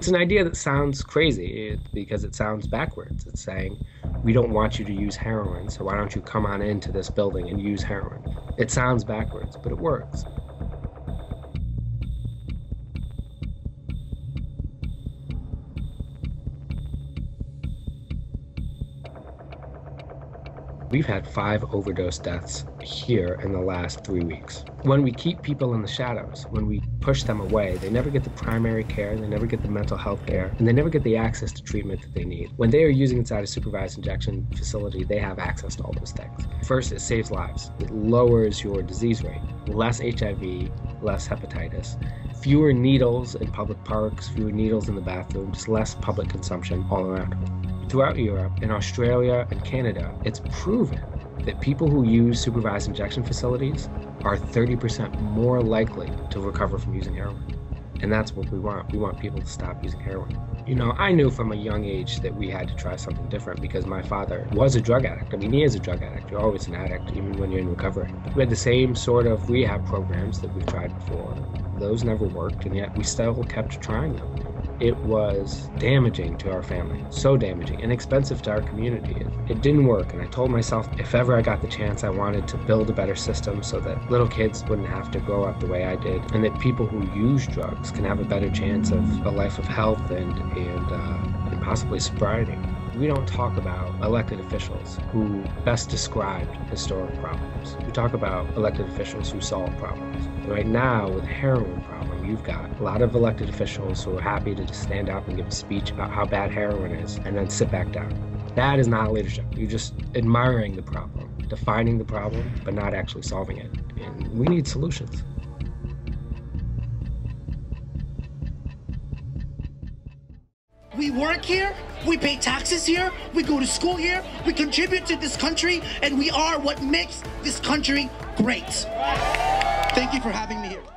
It's an idea that sounds crazy because it sounds backwards. It's saying, we don't want you to use heroin, so why don't you come on into this building and use heroin? It sounds backwards, but it works. We've had five overdose deaths here in the last three weeks. When we keep people in the shadows, when we push them away, they never get the primary care, they never get the mental health care, and they never get the access to treatment that they need. When they are using inside a supervised injection facility, they have access to all those things. First, it saves lives. It lowers your disease rate. Less HIV, less hepatitis, fewer needles in public parks, fewer needles in the bathroom, just less public consumption all around throughout Europe, in Australia, and Canada, it's proven that people who use supervised injection facilities are 30% more likely to recover from using heroin. And that's what we want. We want people to stop using heroin. You know, I knew from a young age that we had to try something different because my father was a drug addict. I mean, he is a drug addict. You're always an addict, even when you're in recovery. We had the same sort of rehab programs that we've tried before. Those never worked, and yet we still kept trying them it was damaging to our family, so damaging and expensive to our community. It, didn't work, and I told myself if ever I got the chance, I wanted to build a better system so that little kids wouldn't have to grow up the way I did, and that people who use drugs can have a better chance of a life of health and and, uh, and possibly sobriety. We don't talk about elected officials who best described historic problems. We talk about elected officials who solve problems. Right now, with the heroin problem, you've got a lot of elected officials who are happy to just stand up and give a speech about how bad heroin is and then sit back down. That is not leadership. You're just admiring the problem, defining the problem, but not actually solving it. And we need solutions. We work here, we pay taxes here, we go to school here, we contribute to this country, and we are what makes this country great. Thank you for having me here.